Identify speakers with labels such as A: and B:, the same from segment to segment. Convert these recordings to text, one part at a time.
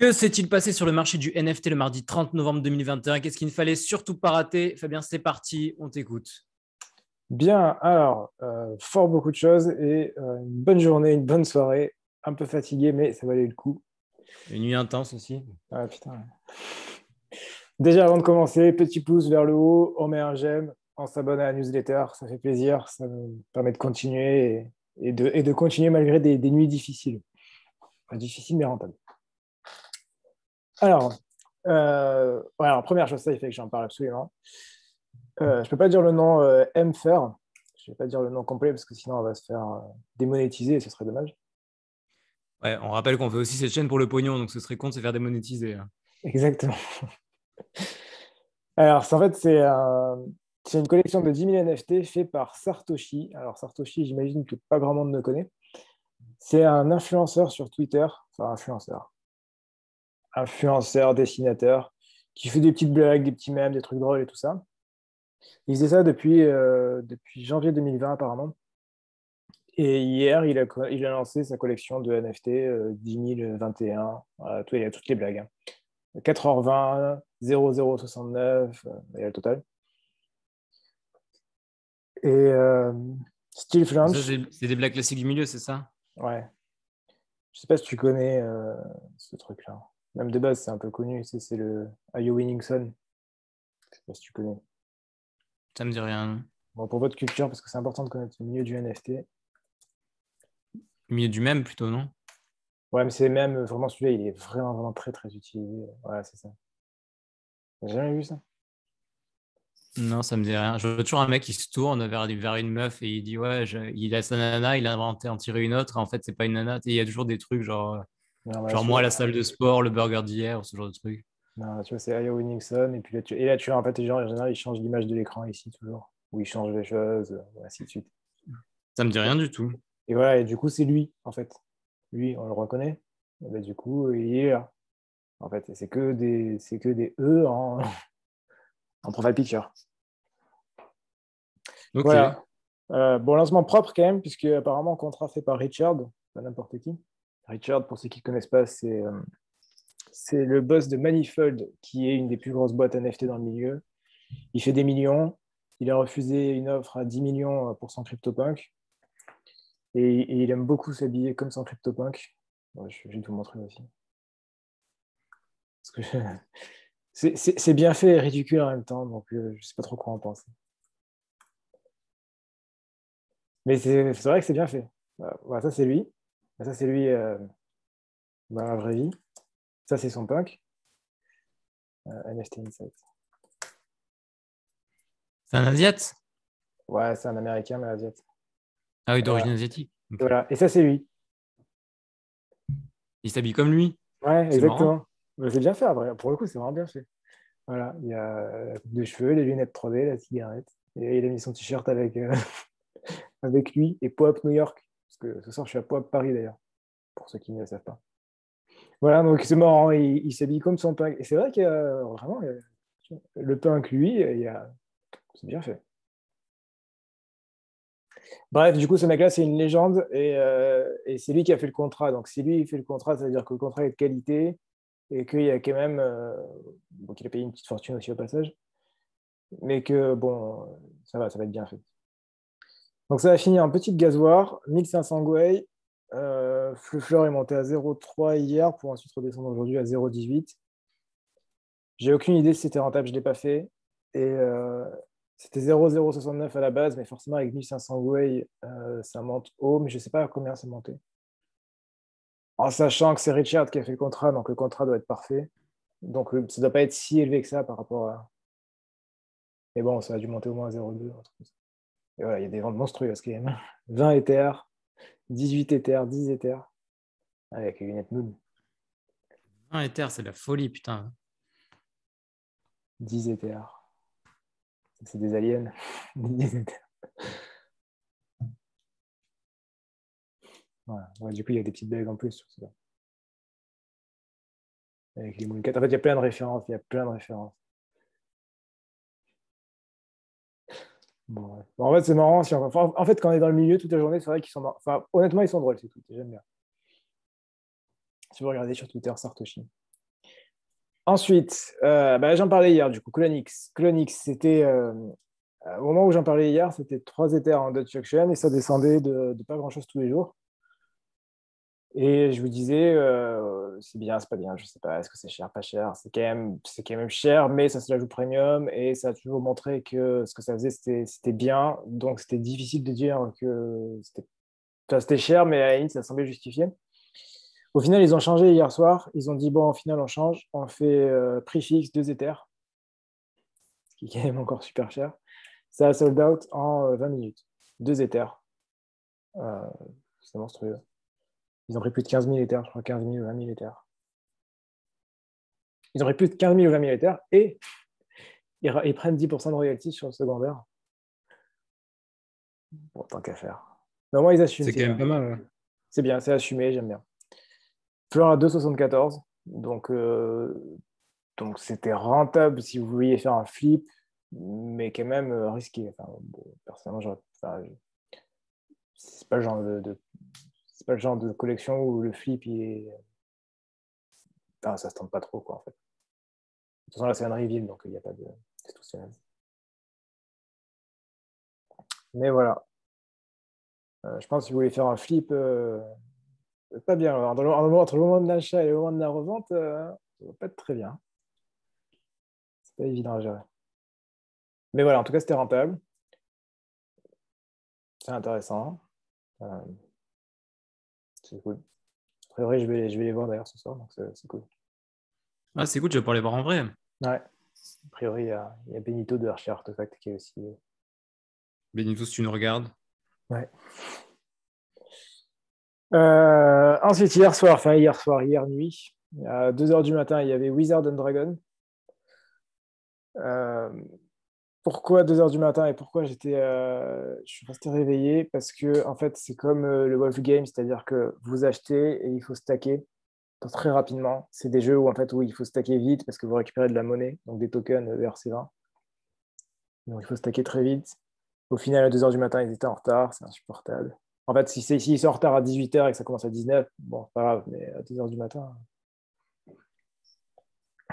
A: Que s'est-il passé sur le marché du NFT le mardi 30 novembre 2021 Qu'est-ce qu'il ne fallait surtout pas rater? Fabien, c'est parti, on t'écoute.
B: Bien, alors, euh, fort beaucoup de choses et euh, une bonne journée, une bonne soirée. Un peu fatigué, mais ça valait le coup.
A: Une nuit intense aussi.
B: Ah, putain. Déjà, avant de commencer, petit pouce vers le haut, on met un j'aime, on s'abonne à la newsletter, ça fait plaisir, ça nous permet de continuer et, de, et de, continuer malgré des, nuits difficiles. difficiles mais rentables. Alors, euh, première chose, ça, il fait que j'en parle absolument. Euh, je ne peux pas dire le nom euh, MFer. Je ne vais pas dire le nom complet parce que sinon on va se faire démonétiser et ce serait dommage.
A: Ouais, on rappelle qu'on fait aussi cette chaîne pour le pognon, donc ce serait con de se faire démonétiser. Hein.
B: Exactement. Alors, en fait, c'est une collection de 10 000 NFT fait par Sartoshi. Alors, Sartoshi, j'imagine que pas grand monde ne connaît. C'est un influenceur sur Twitter, enfin, influenceur, influenceur, dessinateur, qui fait des petites blagues, des petits mèmes, des trucs drôles et tout ça. Il faisait ça depuis, euh, depuis janvier 2020 apparemment. Et hier, il a, il a lancé sa collection de NFT euh, 10 021. tout, il y a toutes les blagues. 4h20, 0069, il y a le total. Et euh, Steel
A: C'est des blagues classiques du milieu, c'est ça?
B: Ouais. Je sais pas si tu connais euh, ce truc-là. Même de base, c'est un peu connu. C'est le Ayo Winningson. Je sais pas si tu connais.
A: Ça me dit rien.
B: Bon, pour votre culture, parce que c'est important de connaître le milieu du NFT.
A: Le milieu du même plutôt, non?
B: Ouais, mais c'est même, vraiment celui-là, il est vraiment, vraiment très, très utilisé. Voilà, c'est ça. T'as jamais vu ça?
A: Non, ça me dit rien. Je vois toujours un mec qui se tourne vers, vers une meuf et il dit Ouais, il a sa nana, il a inventé en tirer une autre. En fait, c'est pas une nana. il y a toujours des trucs genre, genre moi, la salle de sport, le burger d'hier, ce genre de trucs.
B: Non, tu vois, c'est Aya Winningson. Et, puis là, tu... et là, tu vois, en fait, les gens, en général, ils changent l'image de l'écran ici, toujours. Ou ils changent les choses, euh, ainsi de suite.
A: Ça me dit rien du tout.
B: Et voilà, et du coup, c'est lui, en fait. Lui, on le reconnaît. Et ben, du coup, il est là. En fait, c'est que des, c'est que des E en, en profile picture. Voilà. Euh, bon, lancement propre quand même, puisque apparemment, contrat fait par Richard, pas n'importe qui. Richard, pour ceux qui ne connaissent pas, c'est euh, c'est le boss de Manifold, qui est une des plus grosses boîtes NFT dans le milieu. Il fait des millions. Il a refusé une offre à 10 millions pour son CryptoPunk. Et, il aime beaucoup s'habiller comme son CryptoPunk. je, vais vous montrer aussi. c'est bien fait et ridicule en même temps, donc euh, je ne sais pas trop quoi en penser. Mais c'est vrai que c'est bien fait. Voilà, ça, c'est lui. Ça, c'est lui euh, dans la vraie vie. Ça, c'est son punk. Euh, NFT Insight.
A: C'est un Asiate?
B: Ouais, c'est un Américain, mais Asiate.
A: Ah oui, d'origine asiatique.
B: Voilà, et ça, c'est lui.
A: Il s'habille comme lui.
B: Ouais, exactement. C'est bien fait, après. Pour le coup, c'est vraiment bien fait. Voilà, il y a la coupe de cheveux, les lunettes 3D, la cigarette. Et il a mis son t-shirt avec, euh, avec lui et Pop New York. Parce que ce soir, je suis à Pop Paris d'ailleurs, pour ceux qui ne le savent pas. Voilà, donc c'est marrant, il, s'habille comme son punk. Et c'est vrai que vraiment, le punk, lui, c'est bien fait. Bref, du coup, ce mec-là, c'est une légende euh, et, c'est lui qui a fait le contrat. Donc, si lui il fait le contrat, ça veut dire que le contrat est de qualité et qu'il a quand même. Euh, bon, qu'il a payé une petite fortune aussi au passage. Mais que, bon, ça va, ça va être bien fait. Donc, ça va finir en petite gasoire, 1500 Gwei, euh, Fleur est monté à 0,3 hier pour ensuite redescendre aujourd'hui à 0,18. J'ai aucune idée si c'était rentable, je ne l'ai pas fait. Et euh, c'était 0,069 à la base, mais forcément avec 1500 Way, euh, ça monte haut, mais je ne sais pas à combien c'est monté. En sachant que c'est Richard qui a fait le contrat, donc le contrat doit être parfait. Donc ça ne doit pas être si élevé que ça par rapport à. Mais bon, ça a dû monter au moins à 0,2. Et voilà, il y a des ventes monstrueuses quand même. 20 Ethers, 18 Ethers, 10 Ethers. Avec les lunettes Moon.
A: 20 Ethers, c'est la folie, putain.
B: 10 Ethers. C'est des aliens. 10 Ethers. Voilà. du coup, il y a des petites blagues en plus. Avec les Moon 4. En fait, il y a plein de références. Il y a plein de références. En fait, c'est marrant. en fait, quand on est dans le milieu toute la journée, c'est vrai qu'ils sont Enfin, honnêtement, ils sont drôles, c'est tout. J'aime bien. Si vous regardez sur Twitter, Sartoshi. Ensuite, euh, bah, j'en parlais hier, du coup, Clonix. Clonix, c'était, euh, au moment où j'en parlais hier, c'était 3 Ethers en Dutch Auction et ça descendait de, pas grand-chose tous les jours. Et je vous disais, euh, c'est bien, c'est pas bien, je sais pas, est-ce que c'est cher, pas cher C'est quand, même, quand même cher, mais ça se l'ajoute premium et ça a toujours montré que ce que ça faisait, c'était bien. Donc, c'était difficile de dire que c'était cher, mais à la ça semblait justifié. Au final, ils ont changé hier soir. Ils ont dit bon, au final, on change. On fait euh, prix fixe, deux éthers, ce qui est quand même encore super cher. Ça a sold out en 20 euh, minutes. Deux éthers. C'est monstrueux. Ils ont pris plus de 15 000 éthers, je crois 15 000 ou 20 000 éthers. Ils ont pris plus de 15 000 ou 20 000 éthers et ils, prennent 10% de royalties sur le secondaire. Bon, tant qu'à faire. Mais au moins, ils assument.
A: C'est quand même pas mal.
B: C'est bien, c'est assumé, j'aime bien. Fleur à 2,74. Donc, euh, donc c'était rentable si vous vouliez faire un flip, mais quand même euh, risqué. Enfin, personnellement, enfin, c'est pas le genre de, c'est pas le genre de collection où le flip il est, ça se tente pas trop quoi en fait. De toute façon là c'est un reveal donc il n'y a pas de, c'est tout Mais voilà. Euh, je pense que si vous voulez faire un flip, pas bien. Entre le moment de l'achat et le moment de la revente, euh, ça va pas être très bien. C'est pas évident à gérer. Mais voilà, en tout cas, c'était rentable. C'est intéressant. Euh, c'est cool. A priori, je vais, je vais les voir d'ailleurs ce soir, donc c'est cool.
A: Ah, c'est cool, je vais pouvoir les voir en vrai.
B: Ouais. A priori, il y a, il y a Benito de Archer Artefact qui est aussi.
A: Benito, si tu nous regardes.
B: Ouais. Euh, ensuite, hier soir, enfin hier soir, hier nuit, à 2h du matin, il y avait Wizard and Dragon. Euh, pourquoi 2h du matin et pourquoi j'étais, euh, je suis resté réveillé? Parce que en fait, c'est comme le Wolf Game, c'est-à-dire que vous achetez et il faut stacker très rapidement. C'est des jeux où en fait où il faut stacker vite parce que vous récupérez de la monnaie, donc des tokens ERC20. Donc il faut stacker très vite. Au final, à 2h du matin, ils étaient en retard, c'est insupportable. En fait, si, si sont en retard à 18h et que ça commence à 19h, bon, pas grave, mais à 2h du matin.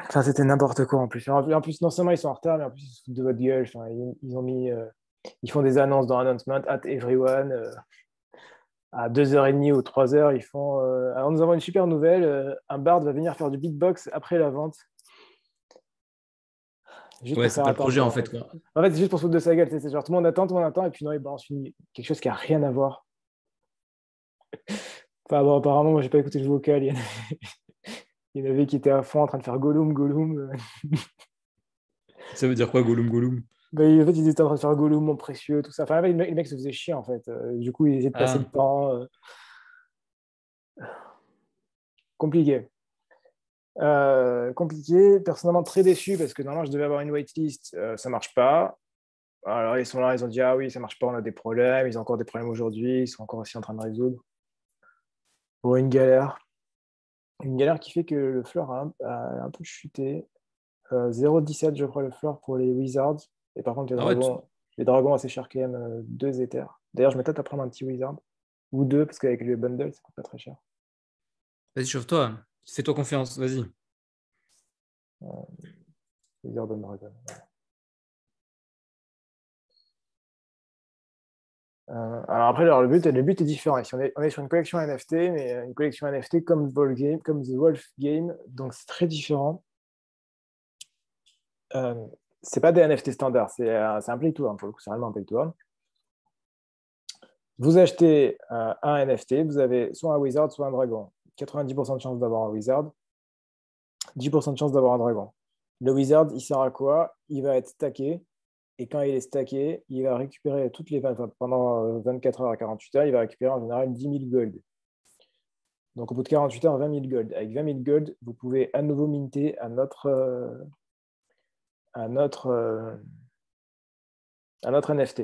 B: Enfin, c'était n'importe quoi en plus. En plus, non seulement ils sont en retard, mais en plus, ils se foutent de votre gueule. ils, ont mis, euh, ils font des annonces dans Announcement, at everyone. Euh, à 2h30 ou 3h, ils font. Euh, alors, nous avons une super nouvelle. un bard va venir faire du beatbox après la vente.
A: ouais, c'est pas le projet en fait. Quoi.
B: En fait, c'est juste pour se foutre de sa gueule. C'est genre tout le monde attend, tout le monde attend, et puis non, il balance quelque chose qui n'a rien à voir. Enfin, bon, apparemment, moi, j'ai pas écouté le vocal. Il y, en avait... Qui étaient à fond en train de faire Gollum, Gollum.
A: ça veut dire quoi, Gollum, Gollum?
B: Bah, En fait, ils étaient en train de faire Gollum, mon précieux, tout ça. Enfin, les mecs, les mecs se faisaient chier, en fait. Euh, du coup, ils essaient de passer ah. le temps. Euh. Compliqué. Euh, compliqué. Personnellement, très déçu parce que normalement, je devais avoir une waitlist. Euh, ça marche pas. Alors, ils sont là, ils ont dit Ah oui, ça marche pas, on a des problèmes. Ils ont encore des problèmes aujourd'hui. Ils sont encore aussi en train de résoudre pour une galère. Une galère qui fait que le floor a un, peu chuté. 0,17 euh, je crois le floor pour les Wizards. Et par contre, les ah dragons, les dragons assez chers quand même, 2 euh, éthers. D'ailleurs, je peut-être à prendre un petit Wizard. Ou deux, parce qu'avec le bundle, ça coûte pas très cher.
A: Vas-y, chauffe-toi. Fais-toi confiance, vas-y.
B: Euh, Wizard and Dragon. Euh, alors après, le, but, le but est différent. on, est, sur une collection NFT, mais une collection NFT comme, The Wolf Game, donc c'est très différent. Euh, c'est pas des NFT standards, c'est euh, un play to earn, pour le coup, c'est vraiment un play to earn. Vous achetez euh, un NFT, vous avez soit un wizard, soit un dragon. 90% de chance d'avoir un wizard, 10% de chance d'avoir un dragon. Le wizard, il sert à quoi? Il va être stacké et quand il est stacké, il va récupérer toutes les pendant 24 euh, heures à 48 heures, il va récupérer en général 10 000 gold. Donc au bout de 48 heures, 20 000 gold. Avec 20 000 gold, vous pouvez à nouveau minter à notre NFT.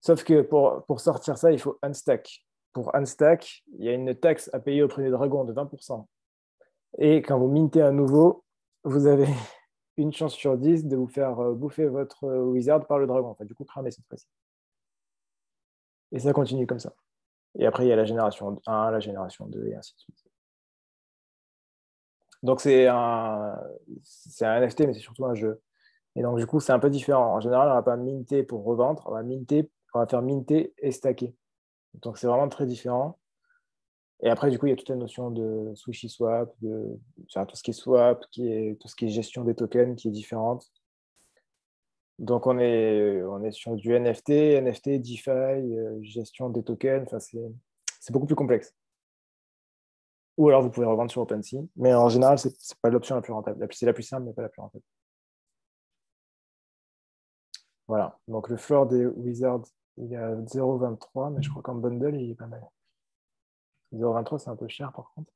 B: Sauf que pour, pour sortir ça, il faut unstack. Pour unstack, il y a une taxe à payer auprès des dragons de 20%. Et quand vous mintez à nouveau, vous avez une chance sur 10 de vous faire euh, bouffer votre euh, wizard par le dragon. Enfin, du coup, cramer cette fois-ci. Et ça continue comme ça. Et après, il y a la génération 1, la génération 2, et ainsi de suite. Donc c'est un, un NFT, mais c'est surtout un jeu. Et donc du coup, c'est un peu différent. En général, on va pas minter pour revendre, on va minter, on va faire minter et stacker. Donc c'est vraiment très différent. Et après, du coup, il y a toute la notion de sushi swap, de tout ce qui est swap, qui est, tout ce qui est gestion des tokens qui est différente. Donc on est, on est sur du NFT, NFT, DeFi, euh, gestion des tokens, enfin, c'est beaucoup plus complexe. Ou alors vous pouvez revendre sur OpenSea, mais en général, ce n'est pas l'option la plus rentable. C'est la plus simple, mais pas la plus rentable. Voilà, donc le floor des Wizards, il y a 0,23, mais je crois qu'en bundle, il est pas mal. 0,23, c'est un peu cher par contre.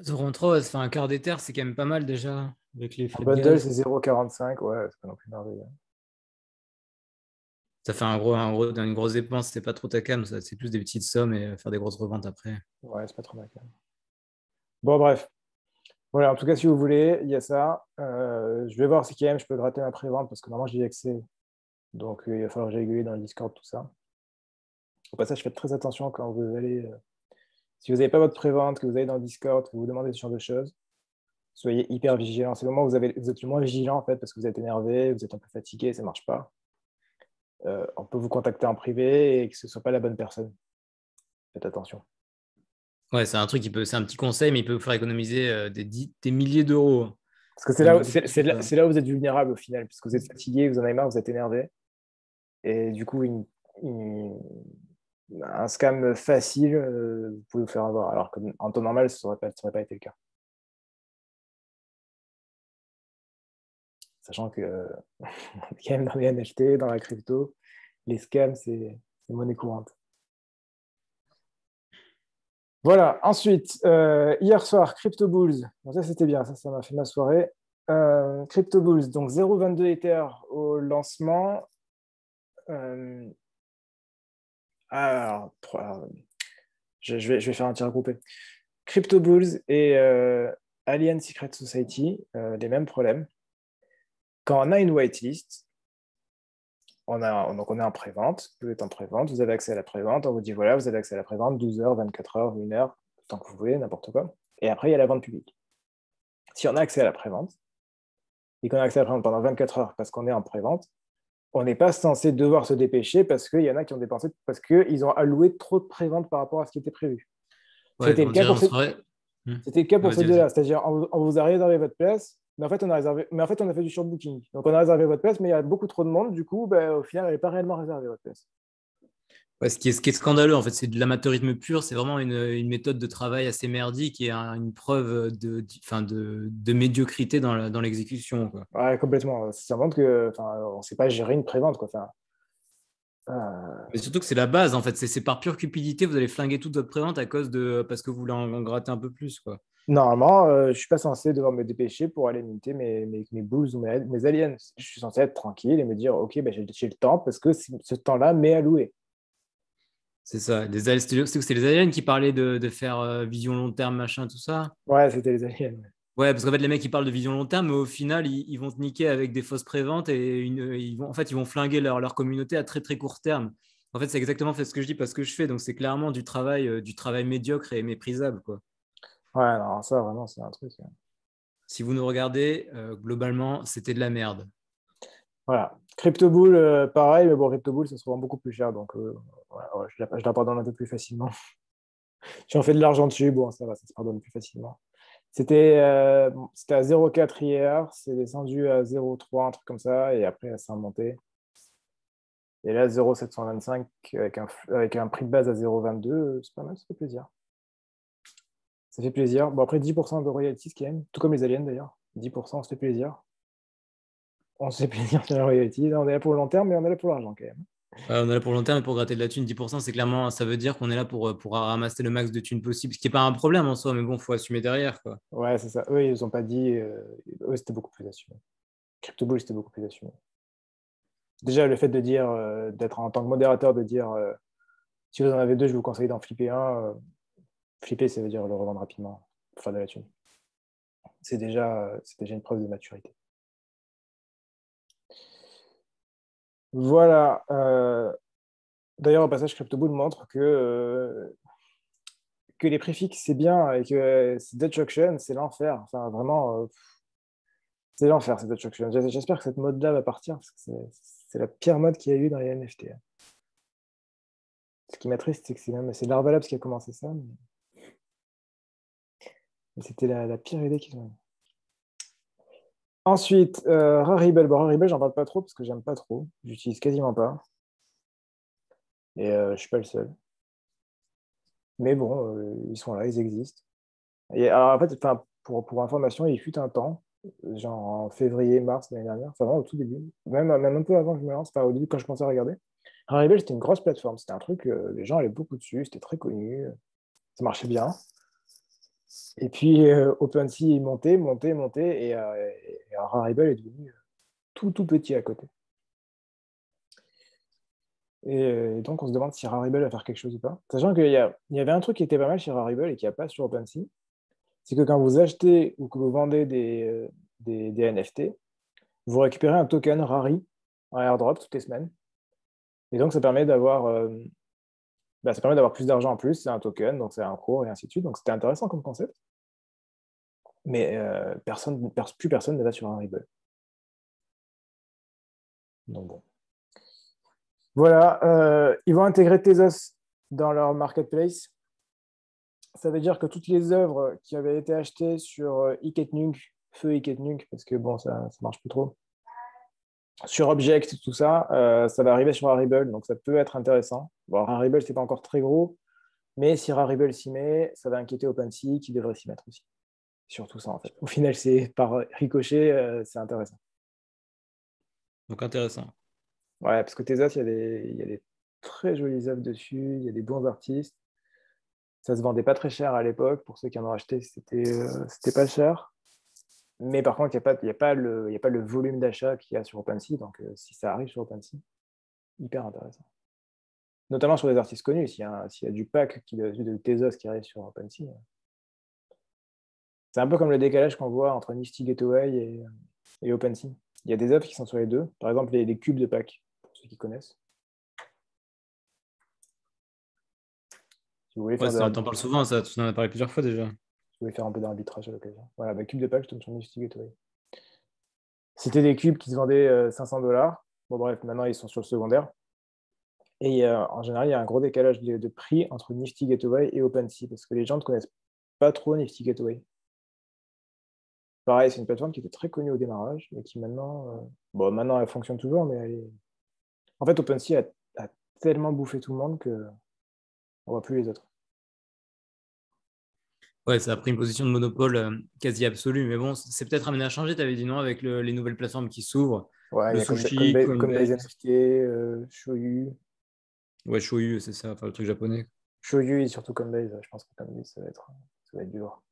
A: 0,23, ça fait un quart d'éther, c'est quand même pas mal déjà.
B: Avec les bundle, c'est 0,45, ouais, c'est pas non plus merveilleux.
A: Ça fait un gros, un gros, une grosse dépense, c'est pas trop ta cam, c'est plus des petites sommes et faire des grosses reventes après.
B: Ouais, c'est pas trop ma cam. Bon, bref. Voilà, en tout cas, si vous voulez, il y a ça. Euh, je vais voir si quand même je peux gratter ma prévente parce que normalement j'ai accès. Donc euh, il va falloir que j'aille dans le Discord, tout ça. Au passage, faites très attention quand vous allez. Euh, si vous n'avez pas votre prévente, que vous allez dans le Discord, que vous demandez ce genre de choses, soyez hyper vigilant. C'est le moment où vous, avez, êtes le moins vigilant en fait parce que vous êtes énervé, vous êtes un peu fatigué, ça ne marche pas. Euh, on peut vous contacter en privé et que ce ne soit pas la bonne personne. Faites attention.
A: Ouais, c'est un truc qui peut, c'est un petit conseil, mais il peut vous faire économiser euh, des, des, milliers d'euros.
B: Parce que c'est là, c'est, là, où vous êtes vulnérable au final, puisque vous êtes fatigué, vous en avez marre, vous êtes énervé. Et du coup, un scam facile, euh, vous pouvez vous faire avoir. Alors qu'en temps normal, ça n'aurait pas, pas été le cas. Sachant que quand même dans les NFT, dans la crypto, les scams, c'est monnaie courante. Voilà, ensuite, euh, hier soir, Crypto Bulls. ça, c'était bien, ça, ça m'a fait ma soirée. Euh, Crypto Bulls, donc 0,22 Ether au lancement. Euh, alors, je, vais, faire un tir groupé. Crypto Bulls et Alien Secret Society, les mêmes problèmes quand on a une whitelist, on, a, donc on est en pré-vente, vous êtes en pré-vente, vous avez accès à la pré-vente, on vous dit voilà, vous avez accès à la pré-vente, 12 heures, 24 heures, 1 heure, tant que vous voulez, n'importe quoi. Et après, il y a la vente publique. Si on a accès à la pré-vente, et qu'on a accès à la pré-vente pendant 24 heures parce qu'on est en pré-vente, on n'est pas censé devoir se dépêcher parce qu'il y en a qui ont dépensé, parce qu'ils ont alloué trop de pré-vente par rapport à ce qui était prévu. C'était le, cas pour ces... Hmm. deux-là. C'est-à-dire, on vous a réservé votre place, mais en fait, on a réservé, mais en fait, on a fait du surbooking. Donc, on a réservé votre place, mais il y a beaucoup trop de monde. Du coup, ben, au final, elle n'est pas réellement réservée votre place.
A: Ce, qui est, ce, qui est, scandaleux, en fait, c'est de l'amateurisme pur. C'est vraiment une, une, méthode de travail assez merdique et une preuve de, de, de, médiocrité dans l'exécution.
B: Ouais, complètement. Ça montre qu'on ne sait pas gérer une prévente. Quoi.
A: Euh, mais surtout que c'est la base, en fait. C'est par pure cupidité, vous allez flinguer toute votre prévente à cause de parce que vous voulez en, gratter un peu plus. Quoi.
B: Normalement, euh, je ne suis pas censé devoir me dépêcher pour aller monter mes, mes, mes ou mes, aliens. Je suis censé être tranquille et me dire, OK, ben, j'ai le temps parce que ce temps-là m'est alloué.
A: C'est ça. C'est les aliens qui parlaient de, de faire euh, vision long terme, machin, tout ça
B: Ouais, c'était les aliens.
A: Ouais, parce qu'en fait, les mecs, ils parlent de vision long terme, mais au final, ils, vont te niquer avec des fausses préventes et ils vont, en fait, ils vont flinguer leur, leur communauté à très, très court terme. En fait, c'est exactement ce que je dis, parce que je fais. Donc, c'est clairement du travail, euh, du travail médiocre et méprisable. Quoi.
B: Ouais, non, ça, vraiment, c'est un truc.
A: Si vous nous regardez, euh, globalement, c'était de la merde.
B: Voilà. CryptoBull, euh, pareil, mais bon, CryptoBull, ça se vend beaucoup plus cher. Donc, je, la, je la pardonne un peu plus facilement. si on fait de l'argent dessus, bon, ça va, ça se pardonne plus facilement. C'était euh, à 0,4 hier, c'est descendu à 0,3, un truc comme ça, et après, ça a monté. Et là, 0,725 avec un, avec un prix de base à 0,22, c'est pas mal, ça fait plaisir. Ça fait plaisir. Bon, après, 10% de royalties, qui même, tout comme les aliens d'ailleurs. 10%, on se fait plaisir. On se fait plaisir sur royalties. On est là pour le long terme, mais on est là pour l'argent quand même
A: on est là pour long terme et pour gratter de la thune. 10%, c'est clairement, ça veut dire qu'on est là pour, pour ramasser le max de thunes possible, ce qui n'est pas un problème en soi, mais bon, il faut assumer derrière. Quoi.
B: Ouais, c'est ça. Eux, ils n'ont pas dit. Euh, eux, c'était beaucoup plus assumé. CryptoBull, c'était beaucoup plus assumé. Déjà, le fait de dire, euh, d'être en tant que modérateur, de dire euh, si vous en avez deux, je vous conseille d'en flipper un. flipper, ça veut dire le revendre rapidement pour faire de la thune. C'est déjà, c'est déjà une preuve de maturité. Voilà. Euh, d'ailleurs, au passage, CryptoBull montre que, euh, que les préfixes, c'est bien et que c'est Dutch Auction, c'est l'enfer. Enfin, vraiment, euh, c'est l'enfer, c'est Dutch Auction. J'espère que cette mode-là va partir parce que c'est la pire mode qu'il y a eu dans les NFT. Ce qui m'attriste, c'est que c'est même c'est Larvalabs qui a commencé ça. Mais, c'était la, pire idée qu'ils ont Ensuite, euh, Rarible. Bon, Rarible, j'en parle pas trop parce que j'aime pas trop. J'utilise quasiment pas. Et euh, je suis pas le seul. Mais bon, euh, ils sont là, ils existent. Et alors, en fait, pour, pour information, il fut un temps, genre en février, mars l'année dernière, enfin vraiment au tout début, même, même un peu avant que je me lance, pas au début quand je commençais à regarder. Rarible, c'était une grosse plateforme. C'était un truc, les gens allaient beaucoup dessus, c'était très connu, ça marchait bien. Et puis euh, OpenSea est monté, monté, monté, et, euh, Rarible est devenu tout, tout petit à côté. Et, donc on se demande si Rarible va faire quelque chose ou pas. Sachant qu'il y, y, avait un truc qui était pas mal chez Rarible et qui n'y a pas sur OpenSea, c'est que quand vous achetez ou que vous vendez des, euh, des, des NFT, vous récupérez un token Rari en airdrop toutes les semaines. Et donc ça permet d'avoir bah, ça permet d'avoir plus d'argent en plus, c'est un token, donc c'est un cours et ainsi de suite. Donc c'était intéressant comme concept. Mais euh, personne, plus personne ne va sur un Ribble. Donc bon. Voilà, euh, ils vont intégrer Tezos dans leur marketplace. Ça veut dire que toutes les œuvres qui avaient été achetées sur euh, Iketnunk, feu Iketnunk, parce que bon, ça ne marche plus trop, sur Object, tout ça, ça va arriver sur Rarible, donc ça peut être intéressant. Bon, Rarible, ce n'est pas encore très gros, mais si Rarible s'y met, ça va inquiéter OpenSea qui devrait s'y mettre aussi. Surtout ça, en fait. Au final, c'est par ricochet, euh, c'est intéressant.
A: Donc intéressant.
B: Ouais, parce que Tezos, il y, a des, il y a des très jolies œuvres dessus, il y a des bons artistes. Ça se vendait pas très cher à l'époque. Pour ceux qui en ont acheté, c'était euh, c'était pas cher. Mais par contre, il n'y a, pas, a, pas le, a pas le volume d'achat qu'il y a sur OpenSea. Donc, euh, si ça arrive sur OpenSea, hyper intéressant. Notamment sur des artistes connus. S'il y, y, a du pack qui, de, de Tezos qui arrive sur OpenSea, c'est un peu comme le décalage qu'on voit entre Nifty Gateway et, et, OpenSea. Il y a des œuvres qui sont sur les deux. Par exemple, les, cubes de pack, pour ceux qui connaissent.
A: Si vous voulez ouais, faire parles souvent, ça, tu en as parlé plusieurs fois déjà
B: voulais faire un peu d'arbitrage à l'occasion. Voilà, bah, cube de pack, je tombe sur Nifty Gateway. C'était des cubes qui se vendaient 500 euh, dollars. Bon, bref, maintenant ils sont sur le secondaire. Et euh, en général, il y a un gros décalage de, prix entre Nifty Gateway et OpenSea parce que les gens ne connaissent pas trop Nifty Gateway. Pareil, c'est une plateforme qui était très connue au démarrage, mais qui maintenant, euh, bon, maintenant elle fonctionne toujours, mais elle est... en fait, OpenSea a, a, tellement bouffé tout le monde que on voit plus les autres.
A: Ouais, ça a pris une position de monopole euh, quasi absolue. Mais bon, c'est peut-être amené à changer. Tu avais dit non avec les nouvelles plateformes qui s'ouvrent.
B: Ouais, le sushi, comme, comme, NFT, euh, Shoyu.
A: Ouais, Shoyu, c'est ça, enfin, le truc japonais.
B: Shoyu et surtout Coinbase. Je pense que Coinbase, ça va être, va être dur.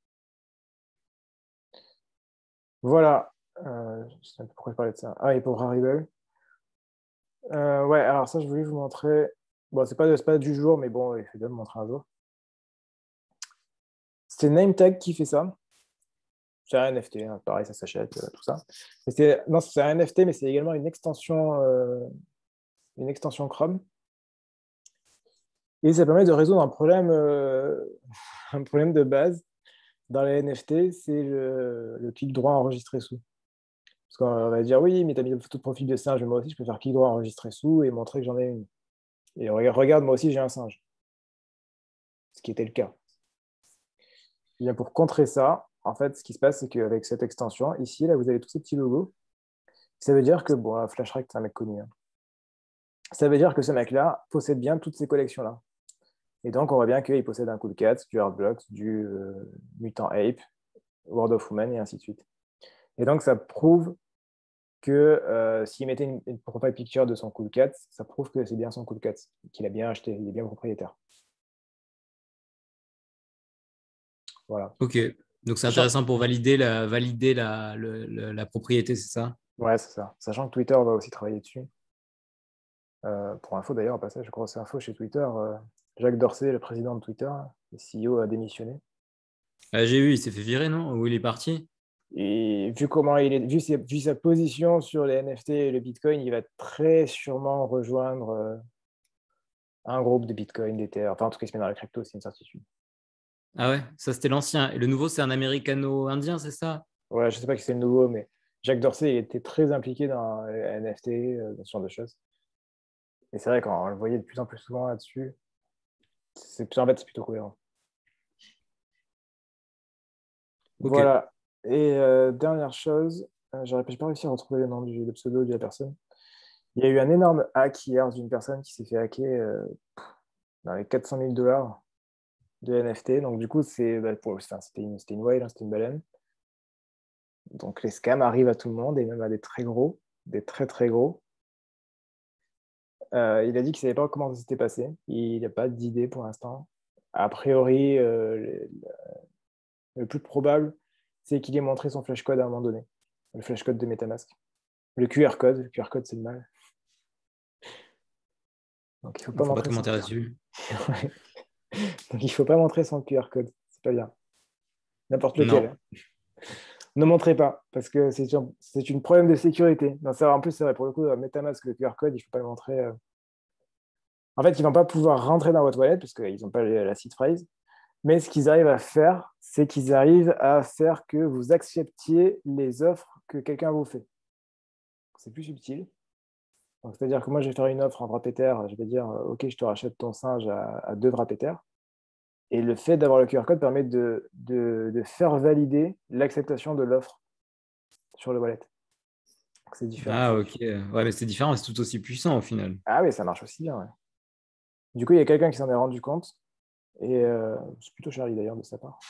B: Voilà. Euh, je sais pas pourquoi je parlais de ça. Ah, et pour Rarible. Euh, ouais, alors ça, je voulais vous montrer. Bon, c'est pas, pas du jour, mais bon, il faut bien me montrer un jour. C'est NameTag qui fait ça. C'est un NFT, hein, pareil, ça s'achète, euh, tout ça. non, c'est un NFT, mais c'est également une extension, euh, une extension Chrome. Et ça permet de résoudre un problème, euh, un problème de base dans les NFT, c'est le, clic droit enregistré sous. Parce qu'on va dire oui, mais tu as mis une photo de profil de singe, moi aussi je peux faire clic droit enregistré sous et montrer que j'en ai une. Et regarde, moi aussi j'ai un singe. Ce qui était le cas pour contrer ça, en fait, ce qui se passe, c'est qu'avec cette extension, ici, là, vous avez tous ces petits logos. Ça veut dire que, bon, FlashRect, c'est un mec connu. Hein. Ça veut dire que ce mec-là possède bien toutes ces collections-là. Et donc, on voit bien qu'il possède un Cool Cat, du Hardblocks, du euh, Mutant Ape, World of Women, et ainsi de suite. Et donc, ça prouve que euh, s'il mettait une, une, profile picture de son Cool Cat, ça prouve que c'est bien son Cool Cat, qu'il a bien acheté, il est bien propriétaire.
A: Ok. Donc c'est intéressant pour valider la, valider la, la propriété, c'est ça?
B: Ouais, c'est ça. Sachant que Twitter va aussi travailler dessus. Euh, pour info d'ailleurs, au passage, grosse info chez Twitter, euh, Jacques Dorsey, le président de Twitter, le CEO, a démissionné.
A: Ah, j'ai vu, il s'est fait virer, non? Ou il est parti?
B: Et vu comment il est, vu, vu, sa position sur les NFT et le Bitcoin, il va très sûrement rejoindre euh, un groupe de Bitcoin, d'Ether. Enfin, en tout cas, il se met dans la crypto, c'est une certitude.
A: Ah ouais, ça c'était l'ancien. Et le nouveau, c'est un américano-indien, c'est ça?
B: Ouais, je sais pas qui c'est le nouveau, mais Jacques Dorsey était très impliqué dans les NFT, euh, dans ce genre de choses. Et c'est vrai, quand on le voyait de plus en plus souvent là-dessus, c'est en fait, c'est plutôt cohérent. Voilà. Et euh, dernière chose, euh, je n'ai pas réussi à retrouver le nom du pseudo de la personne. Il y a eu un énorme hack hier d'une personne qui s'est fait hacker euh, dans les 400 000 dollars de NFT. Donc, du coup, c'est, bah, c'était une, une whale, hein, c'était une baleine. Donc, les scams arrivent à tout le monde et même à des très gros, des très très gros. Euh, il a dit qu'il ne savait pas comment ça s'était passé. Il n'a pas d'idée pour l'instant. A priori, le, le plus probable, c'est qu'il ait montré son flashcode à un moment donné. Le flashcode de Metamask. Le QR code. Le QR code, c'est le mal.
A: Donc il faut pas montrer. Pas dessus.
B: Donc il faut pas montrer son QR code. C'est pas bien. N'importe lequel. Ne montrez pas, parce que c'est un, problème de sécurité. En plus, c'est vrai, pour le coup, Metamask, le QR code, il ne faut pas le montrer. Euh. En fait, ils ne vont pas pouvoir rentrer dans votre wallet, parce qu'ils n'ont pas la seed phrase. Mais ce qu'ils arrivent à faire, c'est qu'ils arrivent à faire que vous acceptiez les offres que quelqu'un vous fait. C'est plus subtil. C'est-à-dire que moi, je vais faire une offre en drapéter, je vais dire, euh, OK, je te rachète ton singe à, deux drapéter. Et le fait d'avoir le QR code permet de, de, faire valider l'acceptation de l'offre sur le wallet.
A: C'est différent. Ah, ok. Ouais, mais c'est différent, c'est tout aussi puissant au final.
B: Ah oui, ça marche aussi bien. Du coup, il y a quelqu'un qui s'en est rendu compte. Et euh, c'est plutôt Charlie d'ailleurs de sa part.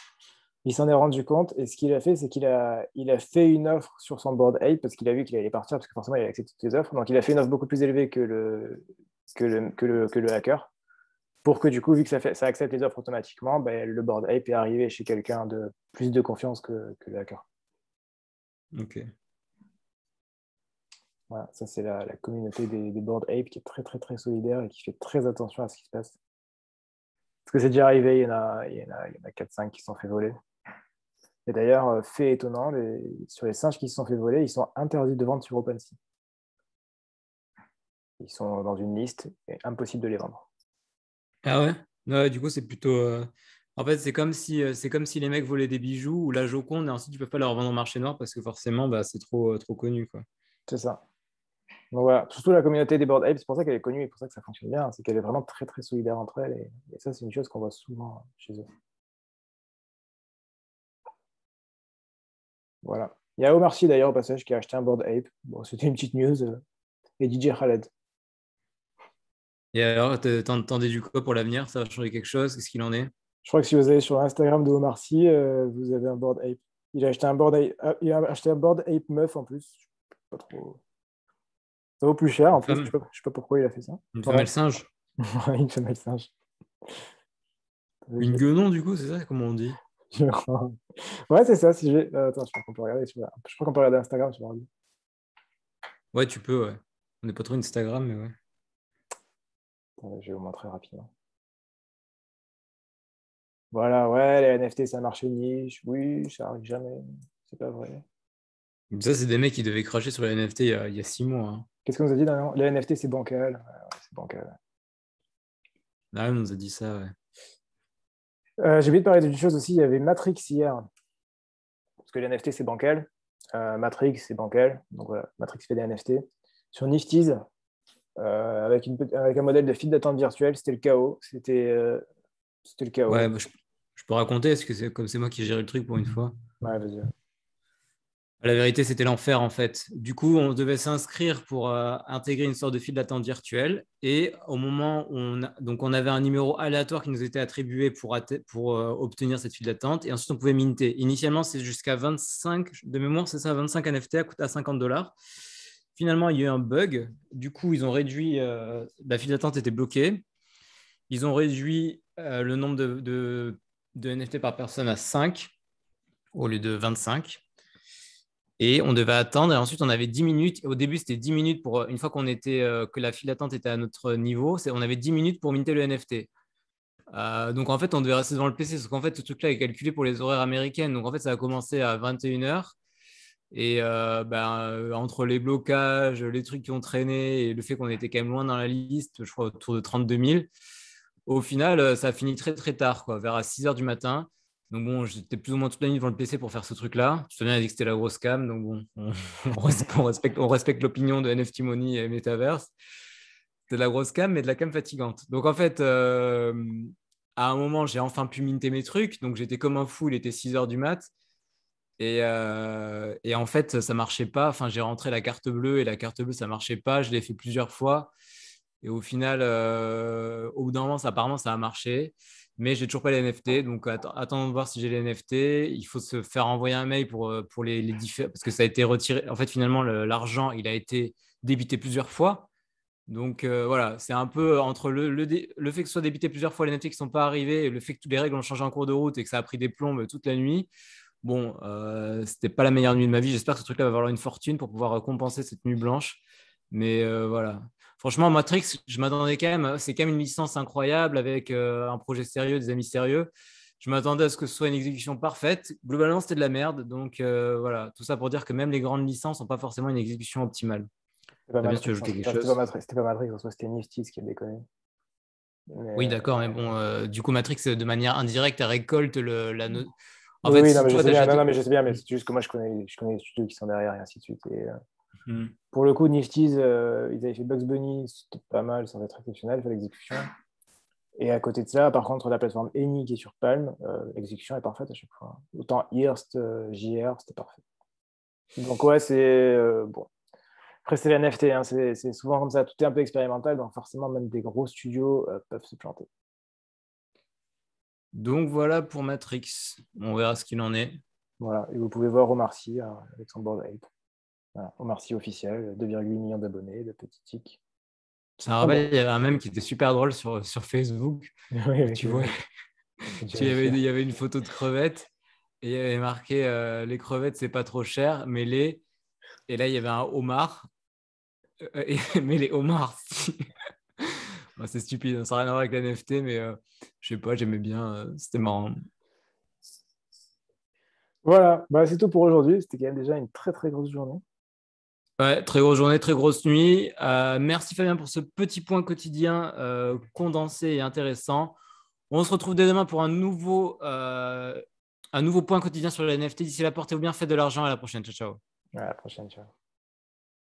B: Il s'en est rendu compte et ce qu'il a fait, c'est qu'il a, il a fait une offre sur son board Ape parce qu'il a vu qu'il allait partir parce que forcément il a accepté toutes les offres. Donc il a fait une offre beaucoup plus élevée que le, que le, que le, que le hacker pour que du coup, vu que ça, fait, ça accepte les offres automatiquement, ben, le board Ape est arrivé chez quelqu'un de plus de confiance que, que le hacker.
A: Ok.
B: Voilà, ça c'est la, la, communauté des, des board Ape qui est très très très solidaire et qui fait très attention à ce qui se passe. Parce que c'est déjà arrivé, il y en a, il y en a, a 4-5 qui se sont fait voler. Et d'ailleurs, euh, fait étonnant, sur les singes qui se sont fait voler, ils sont interdits de vendre sur OpenSea. Ils sont dans une liste et impossible de les vendre.
A: Ah ouais, Du coup, c'est plutôt. Euh, en fait, c'est comme, si, euh, comme si les mecs volaient des bijoux ou la Joconde et ensuite tu peux pas leur vendre au marché noir parce que forcément, bah, c'est trop, trop connu.
B: C'est ça. Donc voilà, surtout la communauté des board apes, c'est pour ça qu'elle est connue et pour ça que ça fonctionne bien, c'est qu'elle est vraiment très très solidaire entre elles et, ça c'est une chose qu'on voit souvent chez eux. Voilà. Il y a Omar Sy d'ailleurs au passage qui a acheté un board ape. Bon, c'était une petite news. Euh, et DJ Khaled.
A: Et alors, t'entendais du quoi pour l'avenir? Ça va changer quelque chose? Qu'est-ce qu'il en est?
B: Je crois que si vous allez sur l'Instagram de Omar Sy, euh, vous avez un board ape. Il a acheté un board ape, euh, il a acheté un board ape meuf en plus. Je sais pas trop. Ça vaut plus cher, en fait. Je ne sais, pas pourquoi il a fait ça.
A: Une femelle singe.
B: une femelle singe.
A: Une guenon, du coup, c'est ça Comment on dit?
B: Ouais, c'est ça. Si j'ai... Euh, attends, je crois qu'on peut regarder. Je crois qu'on peut regarder Instagram sur l'ordi.
A: Ouais, tu peux, ouais. On n'est pas trop Instagram, mais ouais.
B: Je vais vous montrer rapidement. Voilà, ouais, les NFT, ça marche niche. Oui, ça arrive jamais. C'est pas vrai.
A: Ça, c'est des mecs qui devaient cracher sur les NFT il y a, six mois. Hein.
B: Qu'est-ce qu'on nous a dit dans Les NFT, c'est bancal. c'est bancal.
A: Ah, on nous a dit ça, ouais.
B: Euh, j'ai oublié de parler d'une chose aussi. Il y avait Matrix hier. Parce que les NFT, c'est bancal. Euh, Matrix, c'est bancal. Donc voilà, Matrix fait des NFT. Sur Nifty's, euh, avec, une, avec, un modèle de file d'attente virtuelle, c'était le chaos. C'était le chaos.
A: Ouais, je, je, peux raconter, est-ce que c'est comme c'est moi qui géré le truc pour une fois
B: Ouais, vas-y.
A: La vérité, c'était l'enfer en fait. Du coup, on devait s'inscrire pour euh, intégrer une sorte de file d'attente virtuelle. Et au moment où on, donc on avait un numéro aléatoire qui nous était attribué pour, pour euh, obtenir cette file d'attente. Et ensuite, on pouvait minter. Initialement, c'est jusqu'à 25, de mémoire, c'est ça, 25 NFT à coûte à 50 dollars. Finalement, il y a eu un bug. Du coup, ils ont réduit, euh, la file d'attente était bloquée. Ils ont réduit le nombre de, NFT par personne à 5 au lieu de 25. Et on devait attendre. Et ensuite, on avait 10 minutes. Au début, c'était 10 minutes pour, une fois était, euh, que la file d'attente était à notre niveau, on avait 10 minutes pour minter le NFT. Euh, donc, en fait, on devait rester devant le PC. Parce qu'en fait, ce truc-là est calculé pour les horaires américaines. Donc, en fait, ça a commencé à 21h. Et euh, ben, entre les blocages, les trucs qui ont traîné et le fait qu'on était quand même loin dans la liste, je crois autour de 32 000, au final, ça a fini très très tard, quoi, vers 6 h du matin. Donc bon, j'étais plus ou moins toute la nuit devant le PC pour faire ce truc-là. Je tenais à dire que c'était la grosse cam, donc bon, on, respecte, on respecte l'opinion de NFT Money et Metaverse. C'était de la grosse cam, mais de la cam fatigante. Donc en fait, euh, à un moment, j'ai enfin pu minter mes trucs. Donc j'étais comme un fou, il était 6 heures du mat. Et, euh, et, en fait, ça marchait pas. Enfin, j'ai rentré la carte bleue et la carte bleue, ça marchait pas. Je l'ai fait plusieurs fois. Et au final, euh, au bout d'un moment, ça, apparemment, ça a marché mais j'ai toujours pas les NFT. Donc, attendons de voir si j'ai les NFT. Il faut se faire envoyer un mail pour, euh, pour les, différents. Parce que ça a été retiré. En fait, finalement, l'argent, il a été débité plusieurs fois. Donc, voilà, c'est un peu entre le, le, le, fait que ce soit débité plusieurs fois les NFT qui ne sont pas arrivés et le fait que toutes les règles ont changé en cours de route et que ça a pris des plombes toute la nuit. Bon, euh, c'était pas la meilleure nuit de ma vie. J'espère que ce truc-là va valoir une fortune pour pouvoir compenser cette nuit blanche. Mais euh, voilà, franchement, Matrix, je m'attendais quand même. C'est quand même une licence incroyable avec euh, un projet sérieux, des amis sérieux. Je m'attendais à ce que ce soit une exécution parfaite. Globalement, c'était de la merde. Donc euh, voilà, tout ça pour dire que même les grandes licences n'ont pas forcément une exécution optimale.
B: C'était pas, Matrix, c'était pas Matrix, c'était Nifty qui a déconné.
A: Oui, d'accord, mais bon, du coup, Matrix, de manière indirecte, elle récolte le, la.
B: En oui, fait, oui non, mais je sais bien, non, mais je sais bien, mais c'est juste que moi, je connais, je connais les studios qui sont derrière et ainsi de suite. Et, Hmm. Pour le coup, Nifty's, euh, ils avaient fait Bugs Bunny, c'était pas mal, sans être exceptionnel, fait l'exécution. Et à côté de ça, par contre, la plateforme Eni qui est sur Palm, euh, l'exécution est parfaite à chaque fois. Autant Hearst, euh, JR, c'était parfait. Donc ouais, c'est bon. Après, c'est l'NFT, hein, c'est souvent comme ça, tout est un peu expérimental, donc forcément, même des gros studios peuvent se planter.
A: Donc voilà pour Matrix. On verra ce qu'il en est.
B: Voilà, et vous pouvez voir Omar Sy avec son board ape. Voilà, Omar Sy officiel, 2,8 millions d'abonnés, de petits tics.
A: Ça rappelle, il y avait un même qui était super drôle sur, sur Facebook. tu vois, il, y avait, il y avait une photo de crevettes et il y avait marqué euh, les crevettes, c'est pas trop cher, mais les. Et là, il y avait un homard. Euh, mais les homards, c'est stupide, ça n'a rien à voir avec la NFT, mais euh, je sais pas, j'aimais bien, c'était marrant.
B: Voilà, bah, c'est tout pour aujourd'hui. C'était quand même déjà une très très grosse journée
A: très grosse journée, très grosse nuit. Euh, merci Fabien pour ce petit point quotidien euh, condensé et intéressant. On se retrouve dès demain pour un nouveau, euh, un nouveau point quotidien sur les NFT. D'ici là, portez-vous bien, faites de l'argent. À la prochaine. Ciao, ciao.
B: À la prochaine. Ciao.